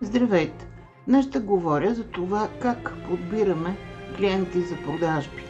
Здравейте! Днес ще говоря за това как подбираме клиенти за продажби.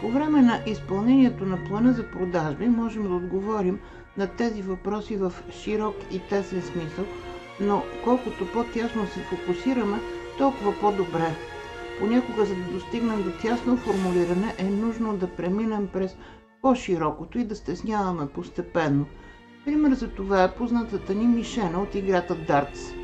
По време на изпълнението на плана за продажби можем да отговорим на тези въпроси в широк и тесен смисъл, но колкото по-тясно се фокусираме, толкова по-добре. Понякога, за да достигнем до тясно формулиране, е нужно да преминем през по-широкото и да стесняваме постепенно. Пример за това е познатата ни мишена от играта Дартс.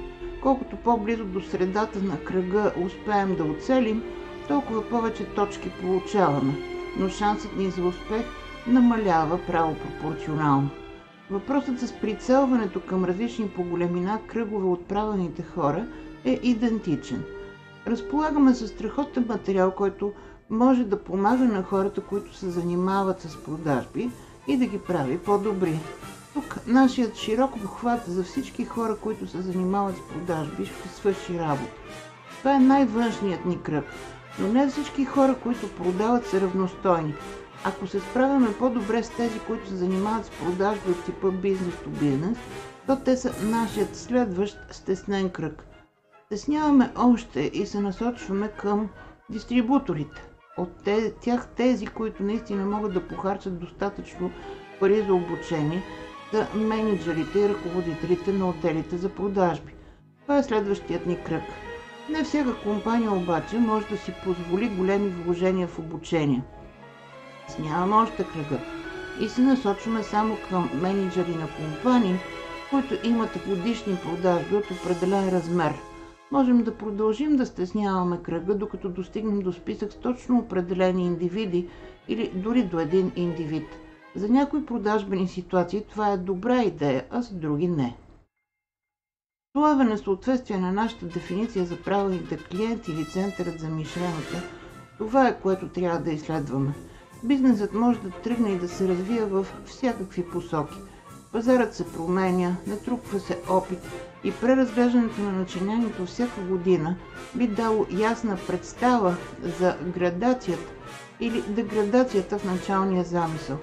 Колкото по-близо до средата на кръга успеем да оцелим, толкова повече точки получаваме, но шансът ни за успех намалява право пропорционално. Въпросът с прицелването към различни по големина кръгове от правилните хора е идентичен. Разполагаме с страхотен материал, който може да помага на хората, които се занимават с продажби и да ги прави по-добри. Тук нашият широк обхват за всички хора, които се занимават с продажби, ще свърши работа. Това е най-външният ни кръг, но не всички хора, които продават, са равностойни. Ако се справяме по-добре с тези, които се занимават с продажби от типа бизнес то бизнес, то те са нашият следващ стеснен кръг. Стесняваме още и се насочваме към дистрибуторите. От тях тези, които наистина могат да похарчат достатъчно пари за обучение, менеджерите и ръководителите на отделите за продажби. Това е следващият ни кръг. Не всяка компания обаче може да си позволи големи вложения в обучение. Сняваме още кръга и се насочваме само към менеджери на компании, които имат годишни продажби от определен размер. Можем да продължим да стесняваме кръга, докато достигнем до списък с точно определени индивиди или дори до един индивид – за някои продажбени ситуации това е добра идея, а за други не. Това е несъответствие на нашата дефиниция за правилните клиенти или центърът за мишлената, това е което трябва да изследваме. Бизнесът може да тръгне и да се развива в всякакви посоки. Пазарът се променя, натрупва се опит и преразглеждането на начинанието всяка година би дало ясна представа за градацията или деградацията в началния замисъл.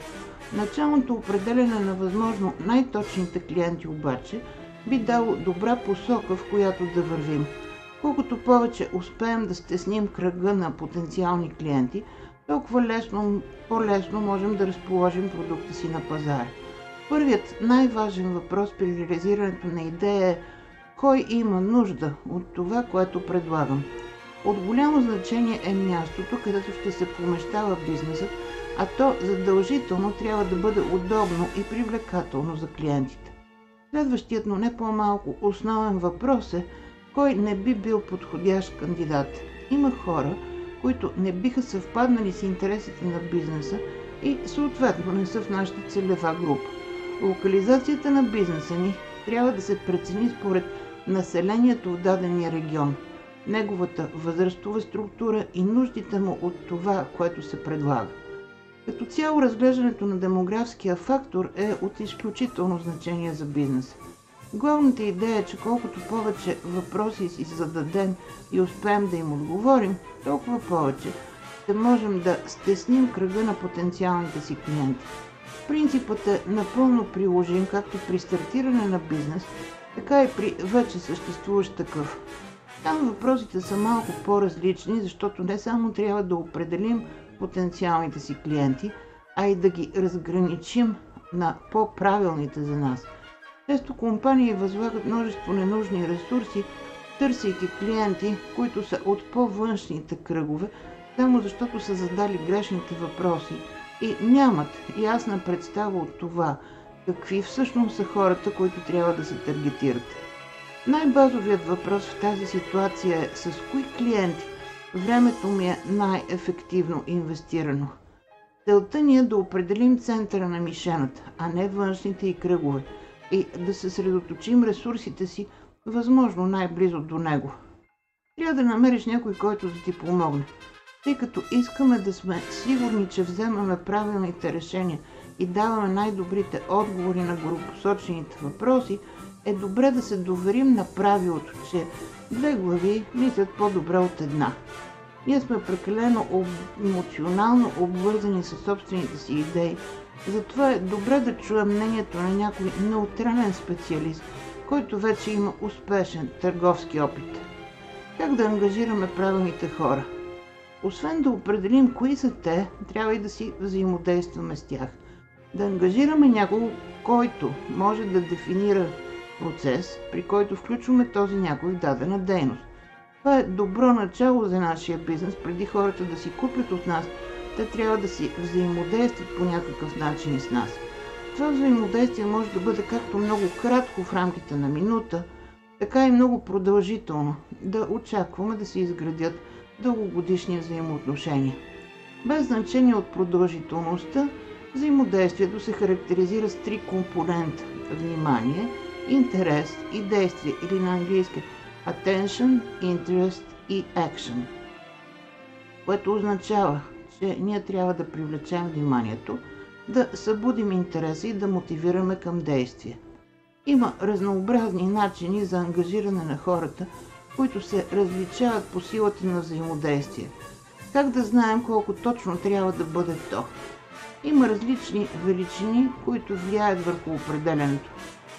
Началното определене на възможно най-точните клиенти обаче би дало добра посока, в която да вървим. Колкото повече успеем да стесним кръга на потенциални клиенти, толкова лесно, по-лесно можем да разположим продукта си на пазара. Първият най-важен въпрос при реализирането на идея е кой има нужда от това, което предлагам. От голямо значение е мястото, където ще се помещава бизнесът, а то задължително трябва да бъде удобно и привлекателно за клиентите. Следващият, но не по-малко основен въпрос е кой не би бил подходящ кандидат. Има хора, които не биха съвпаднали с интересите на бизнеса и съответно не са в нашата целева група. Локализацията на бизнеса ни трябва да се прецени според населението в дадения регион, неговата възрастова структура и нуждите му от това, което се предлага. Като цяло разглеждането на демографския фактор е от изключително значение за бизнеса. Главната идея е, че колкото повече въпроси си зададем и успеем да им отговорим, толкова повече ще можем да стесним кръга на потенциалните си клиенти. Принципът е напълно приложим както при стартиране на бизнес, така и при вече съществуващ такъв. Там въпросите са малко по-различни, защото не само трябва да определим потенциалните си клиенти, а и да ги разграничим на по-правилните за нас. Често компании възлагат множество ненужни ресурси, търсейки клиенти, които са от по-външните кръгове, само защото са задали грешните въпроси и нямат ясна представа от това, какви всъщност са хората, които трябва да се таргетират. Най-базовият въпрос в тази ситуация е с кои клиенти времето ми е най-ефективно инвестирано. Целта ни е да определим центъра на мишената, а не външните и кръгове, и да съсредоточим ресурсите си възможно най-близо до него. Трябва да намериш някой, който да ти помогне, тъй като искаме да сме сигурни, че вземаме правилните решения и даваме най-добрите отговори на горопосочените въпроси, е добре да се доверим на правилото, че две глави мислят по-добре от една. Ние сме прекалено об... емоционално обвързани с собствените си идеи. Затова е добре да чуем мнението на някой неутрален специалист, който вече има успешен търговски опит. Как да ангажираме правилните хора? Освен да определим кои са те, трябва и да си взаимодействаме с тях. Да ангажираме някого, който може да дефинира процес, при който включваме този някой в дадена дейност. Това е добро начало за нашия бизнес. Преди хората да си купят от нас, те трябва да си взаимодействат по някакъв начин с нас. Това взаимодействие може да бъде както много кратко в рамките на минута, така и много продължително, да очакваме да се изградят дългогодишни взаимоотношения. Без значение от продължителността, взаимодействието се характеризира с три компонента – внимание, интерес и действие или на английски attention, interest и action, което означава, че ние трябва да привлечем вниманието, да събудим интереса и да мотивираме към действие. Има разнообразни начини за ангажиране на хората, които се различават по силата на взаимодействие. Как да знаем колко точно трябва да бъде то? Има различни величини, които влияят върху определенето.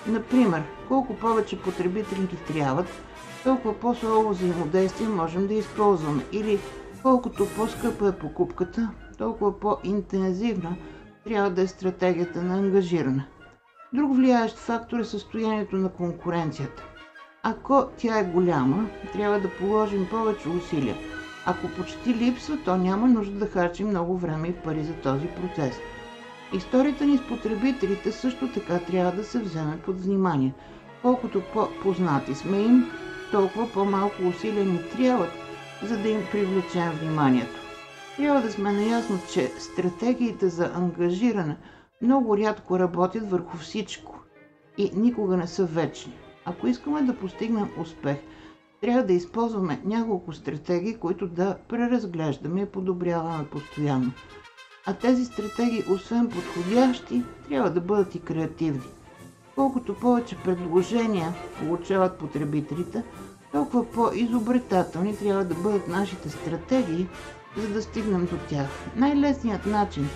Например, колко повече потребители ни трябват, толкова по-слабо взаимодействие можем да използваме. Или колкото по-скъпа е покупката, толкова по-интензивна трябва да е стратегията на ангажиране. Друг влияещ фактор е състоянието на конкуренцията. Ако тя е голяма, трябва да положим повече усилия. Ако почти липсва, то няма нужда да харчим много време и пари за този процес. Историята ни с потребителите също така трябва да се вземе под внимание. Колкото по-познати сме им, толкова по-малко усилия ни трябват, за да им привлечем вниманието. Трябва да сме наясно, че стратегиите за ангажиране много рядко работят върху всичко и никога не са вечни. Ако искаме да постигнем успех, трябва да използваме няколко стратегии, които да преразглеждаме и подобряваме постоянно. А тези стратегии, освен подходящи, трябва да бъдат и креативни. Колкото повече предложения получават потребителите, толкова по-изобретателни трябва да бъдат нашите стратегии, за да стигнем до тях. Най-лесният начин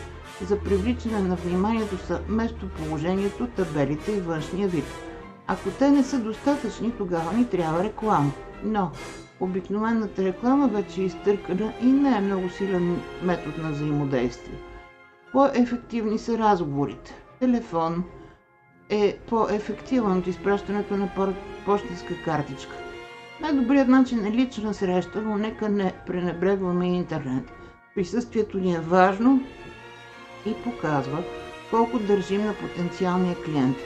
за привличане на вниманието са местоположението, табелите и външния вид. Ако те не са достатъчни, тогава ни трябва реклама. Но обикновената реклама вече е изтъркана и не е много силен метод на взаимодействие. По-ефективни са разговорите. Телефон е по-ефективен от изпращането на почтенска картичка. Най-добрият начин е лична среща, но нека не пренебрегваме интернет. Присъствието ни е важно и показва колко държим на потенциалния клиент.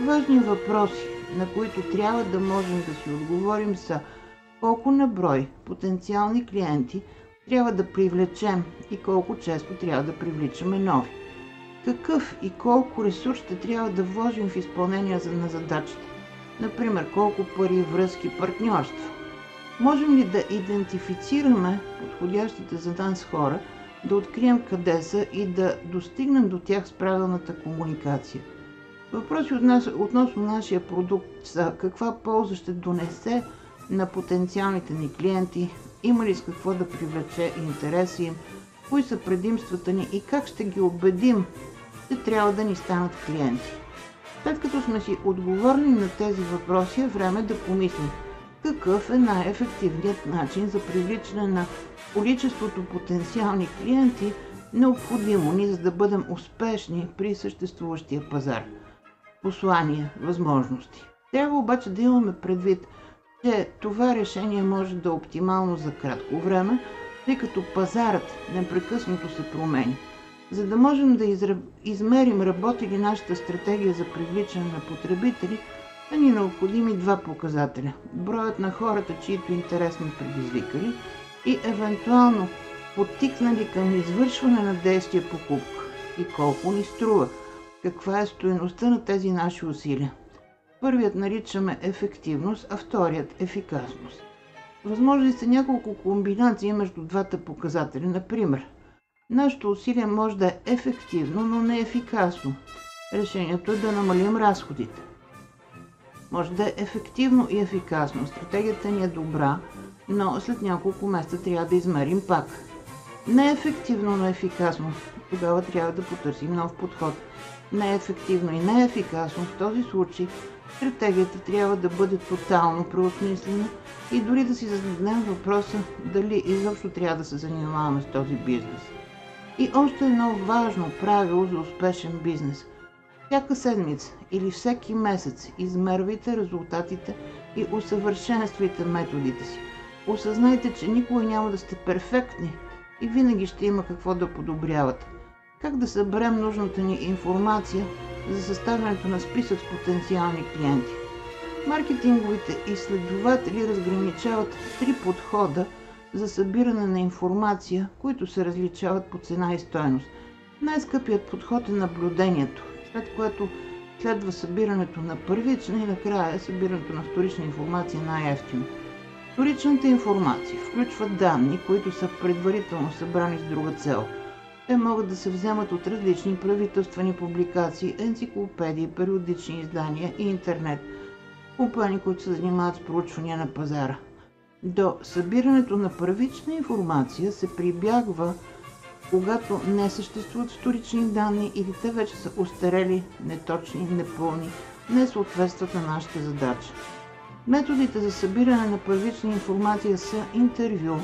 Важни въпроси, на които трябва да можем да си отговорим са колко на брой потенциални клиенти трябва да привлечем и колко често трябва да привличаме нови. Какъв и колко ресурс ще трябва да вложим в изпълнение на задачите Например, колко пари, връзки, партньорства. Можем ли да идентифицираме подходящите за нас хора, да открием къде са и да достигнем до тях с правилната комуникация? Въпроси от нас, относно нашия продукт са каква полза ще донесе на потенциалните ни клиенти, има ли с какво да привлече интереси им, кои са предимствата ни и как ще ги убедим, че трябва да ни станат клиенти. След като сме си отговорили на тези въпроси, е време да помислим какъв е най-ефективният начин за привличане на количеството потенциални клиенти, необходимо ни, за да бъдем успешни при съществуващия пазар. Послания, възможности. Трябва обаче да имаме предвид, че това решение може да е оптимално за кратко време, тъй като пазарът непрекъснато се променя. За да можем да измерим работи ли нашата стратегия за привличане на потребители, са ни необходими два показателя. Броят на хората, чието интерес сме предизвикали и евентуално подтикнали към извършване на действие покупка и колко ни струва, каква е стоеността на тези наши усилия. Първият наричаме ефективност, а вторият ефикасност. Възможни са няколко комбинации между двата показателя. Например, Нашето усилие може да е ефективно, но не ефикасно. Решението е да намалим разходите. Може да е ефективно и ефикасно. Стратегията ни е добра, но след няколко месеца трябва да измерим пак. Не е ефективно, но ефикасно. Тогава трябва да потърсим нов подход. Не е ефективно и не е ефикасно. В този случай Стратегията трябва да бъде тотално преосмислена и дори да си зададем въпроса дали изобщо трябва да се занимаваме с този бизнес. И още едно важно правило за успешен бизнес. Всяка седмица или всеки месец измервайте резултатите и усъвършенствайте методите си. Осъзнайте, че никога няма да сте перфектни и винаги ще има какво да подобрявате. Как да съберем нужната ни информация за съставянето на списък с потенциални клиенти? Маркетинговите изследователи разграничават три подхода за събиране на информация, които се различават по цена и стоеност. Най-скъпият подход е наблюдението, след което следва събирането на първична и накрая събирането на вторична информация най-ефтино. Вторичната информация включва данни, които са предварително събрани с друга цел. Те могат да се вземат от различни правителствени публикации, енциклопедии, периодични издания и интернет, компании, които се занимават с проучвания на пазара. До събирането на първична информация се прибягва когато не съществуват вторични данни или те вече са устарели, неточни, непълни, не съответстват на нашата задача. Методите за събиране на първична информация са интервю,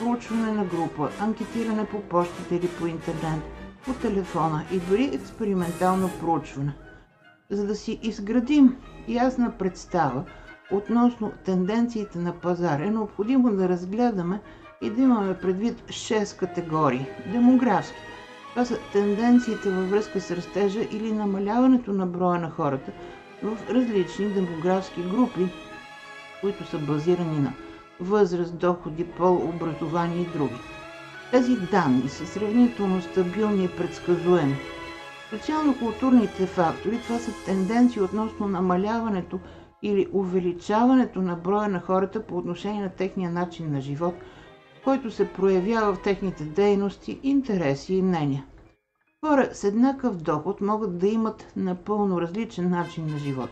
проучване на група, анкетиране по почтата или по интернет, по телефона и дори експериментално проучване. За да си изградим ясна представа относно тенденциите на пазара, е необходимо да разгледаме и да имаме предвид 6 категории. Демографски. Това са тенденциите във връзка с растежа или намаляването на броя на хората в различни демографски групи, които са базирани на възраст, доходи, пол, образование и други. Тези данни са сравнително стабилни и предсказуеми. Социално-културните фактори това са тенденции относно намаляването или увеличаването на броя на хората по отношение на техния начин на живот – който се проявява в техните дейности, интереси и мнения. Хора с еднакъв доход могат да имат напълно различен начин на живот.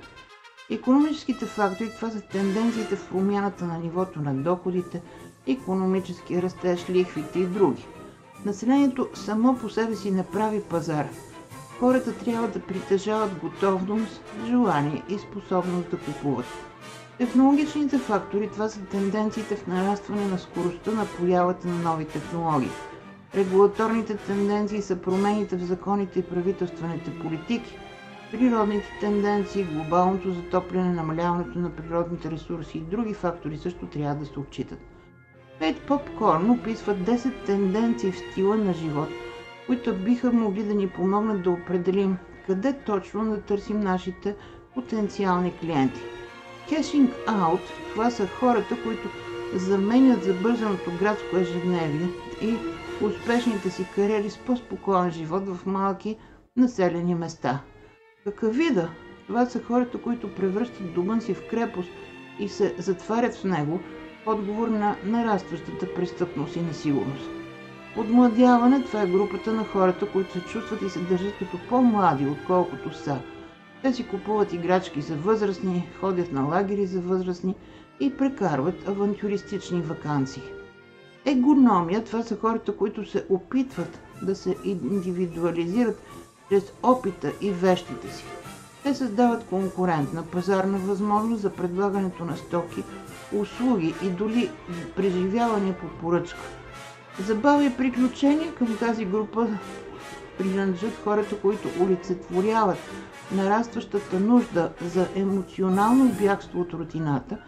Економическите фактори това са тенденциите в промяната на нивото на доходите, економически растеж, лихвите и други. Населението само по себе си не прави пазар. Хората трябва да притежават готовност, желание и способност да купуват. Технологичните фактори това са тенденциите в нарастване на скоростта на появата на нови технологии. Регулаторните тенденции са промените в законите и правителствените политики. Природните тенденции, глобалното затопляне, намаляването на природните ресурси и други фактори също трябва да се отчитат. Пет Попкорн описва 10 тенденции в стила на живот, които биха могли да ни помогнат да определим къде точно да търсим нашите потенциални клиенти – Кешинг аут, това са хората, които заменят забързаното градско ежедневие и успешните си кариери с по-спокоен живот в малки населени места. Какъв вида? Това са хората, които превръщат дома си в крепост и се затварят в него в отговор на нарастващата престъпност и несигурност. Отмладяване това е групата на хората, които се чувстват и се държат като по-млади, отколкото са – те си купуват играчки за възрастни, ходят на лагери за възрастни и прекарват авантюристични вакансии. Егономия, това са хората, които се опитват да се индивидуализират чрез опита и вещите си. Те създават конкурентна пазарна възможност за предлагането на стоки, услуги и доли преживяване по поръчка. Забава и приключения към тази група принадлежат хората, които олицетворяват нарастващата нужда за емоционално бягство от рутината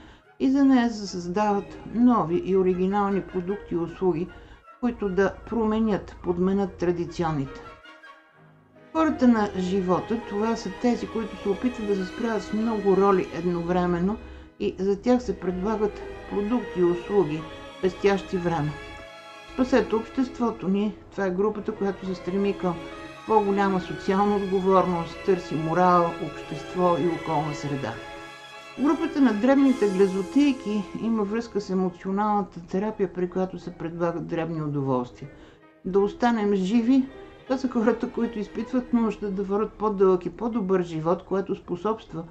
и за нея се създават нови и оригинални продукти и услуги, които да променят, подменят традиционните. Хората на живота, това са тези, които се опитват да се справят с много роли едновременно и за тях се предлагат продукти и услуги, пестящи време. Спасете обществото ни, това е групата, която се стреми към по-голяма социална отговорност, търси морал, общество и околна среда. Групата на дребните глезотейки има връзка с емоционалната терапия, при която се предлагат дребни удоволствия. Да останем живи, това са хората, които изпитват нужда да върват по-дълъг и по-добър живот, което способства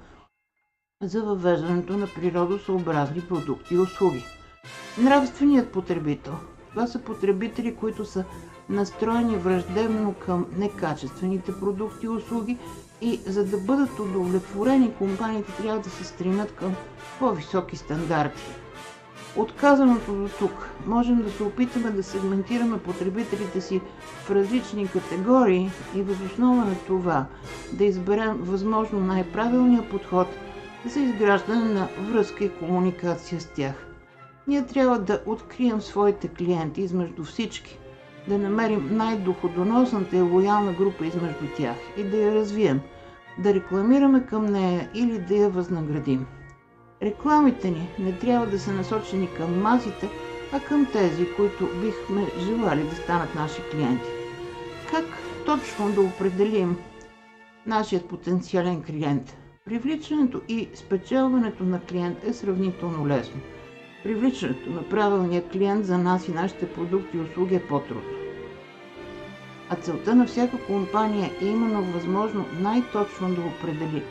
за въвеждането на природосъобразни продукти и услуги. Нравственият потребител. Това са потребители, които са настроени враждебно към некачествените продукти и услуги И за да бъдат удовлетворени, компаниите трябва да се стремят към по-високи стандарти. Отказаното до тук, можем да се опитаме да сегментираме потребителите си в различни категории и възоснова на това да изберем възможно най-правилния подход за изграждане на връзка и комуникация с тях. Ние трябва да открием своите клиенти измежду всички, да намерим най-доходоносната и лоялна група измежду тях и да я развием, да рекламираме към нея или да я възнаградим. Рекламите ни не трябва да са насочени към масите, а към тези, които бихме желали да станат наши клиенти. Как точно да определим нашият потенциален клиент? Привличането и спечелването на клиент е сравнително лесно. Привличането на правилния клиент за нас и нашите продукти и услуги е по-трудно. А целта на всяка компания е именно възможно най-точно да определи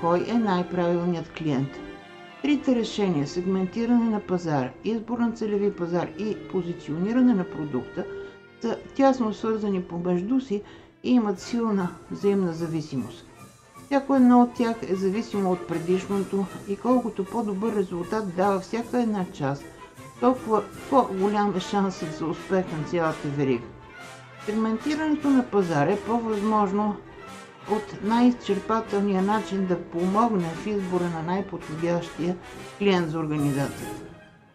кой е най-правилният клиент – Трите решения сегментиране на пазара, избор на целеви пазар и позициониране на продукта са тясно свързани помежду си и имат силна взаимна зависимост. Всяко едно от тях е зависимо от предишното и колкото по-добър резултат дава всяка една част, толкова по-голям е шансът за успех на цялата верига. Сегментирането на пазара е по-възможно от най-изчерпателния начин да помогне в избора на най-подходящия клиент за организацията.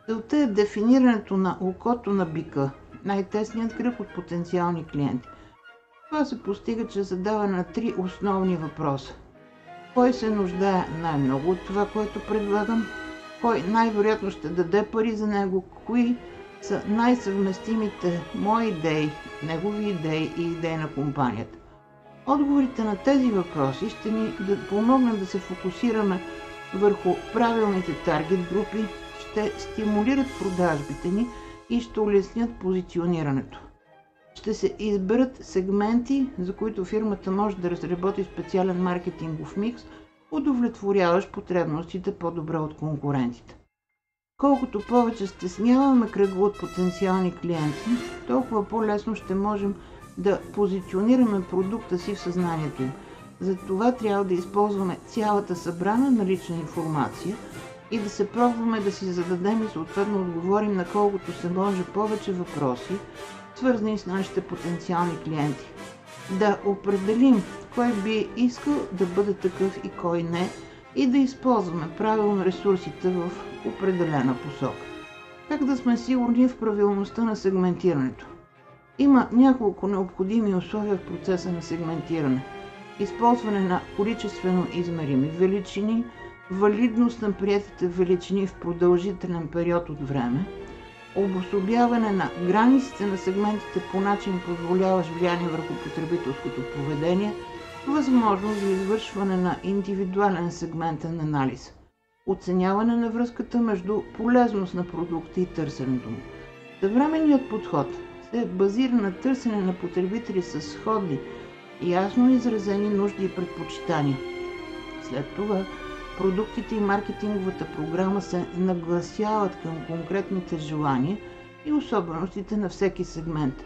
Целта е дефинирането на окото на бика, най-тесният кръг от потенциални клиенти. Това се постига чрез задаване на три основни въпроса. Кой се нуждае най-много от това, което предлагам? Кой най-вероятно ще даде пари за него? Кои са най-съвместимите мои идеи, негови идеи и идеи на компанията? Отговорите на тези въпроси ще ни да помогнат да се фокусираме върху правилните таргет групи, ще стимулират продажбите ни и ще улеснят позиционирането. Ще се изберат сегменти, за които фирмата може да разработи специален маркетингов микс, удовлетворяващ потребностите по-добре от конкурентите. Колкото повече стесняваме кръга от потенциални клиенти, толкова по-лесно ще можем да позиционираме продукта си в съзнанието им. За това трябва да използваме цялата събрана налична информация и да се пробваме да си зададем и съответно отговорим на колкото се може повече въпроси, свързани с нашите потенциални клиенти. Да определим кой би искал да бъде такъв и кой не и да използваме правилно ресурсите в определена посока. Как да сме сигурни в правилността на сегментирането? Има няколко необходими условия в процеса на сегментиране. Използване на количествено измерими величини, валидност на приятите величини в продължителен период от време, обособяване на границите на сегментите по начин позволяващ влияние върху потребителското поведение, възможност за извършване на индивидуален сегментен анализ, оценяване на връзката между полезност на продукта и търсенето му. Съвременният подход – се базира на търсене на потребители с сходни, ясно изразени нужди и предпочитания. След това продуктите и маркетинговата програма се нагласяват към конкретните желания и особеностите на всеки сегмент.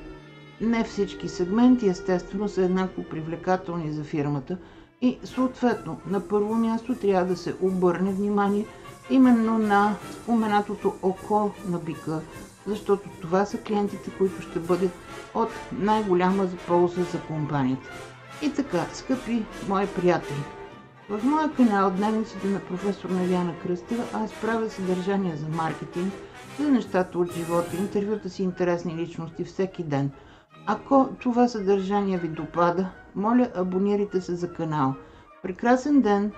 Не всички сегменти естествено са еднакво привлекателни за фирмата и съответно на първо място трябва да се обърне внимание именно на споменатото око на бика, защото това са клиентите, които ще бъдат от най-голяма полза за компанията. И така, скъпи мои приятели, в моя канал Дневниците на професор Навяна Кръстева аз правя съдържание за маркетинг, за нещата от живота, интервюта си интересни личности всеки ден. Ако това съдържание ви допада, моля абонирайте се за канал. Прекрасен ден!